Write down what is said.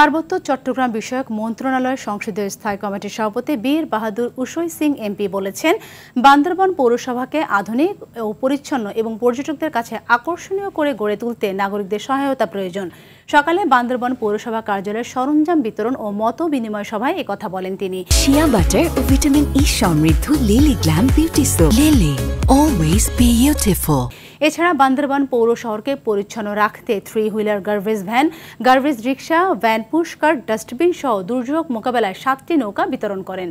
পার্বত্য চট্টগ্রাম বিষয়ক মন্ত্রণালয়ের সংসদীয় স্থায়ী কমিটির সভাপতি বীর বাহাদুর উসই সিং এমপি বলেছেন, বান্দরবন পৌরসভাকে আধুনিক ও পরিচ্ছন্ন এবং পর্যটকদের কাছে আকর্ষণীয় করে গড়ে তুলতে নাগরিকদের সহায়তা প্রয়োজন। সকালে বান্দরবন পৌরসভা কার্যালয়ের সরঞ্জাম বিতরণ ও মত বিনিময় সভায় একথা বলেন তিনি। শিয়া বাটার ও ভিটামিন ই সমৃদ্ধ Lily glam beauty soap. Lily always beautiful এছাড়া বান্দরবান পৌর শহরকে পরিচ্ছন্ন রাখতে three wheeler garbage van garbage rickshaw van পুষ্কার dustbin সহ দুর্যোগ মোকাবেলায় সাতটি নৌকা বিতরণ করেন।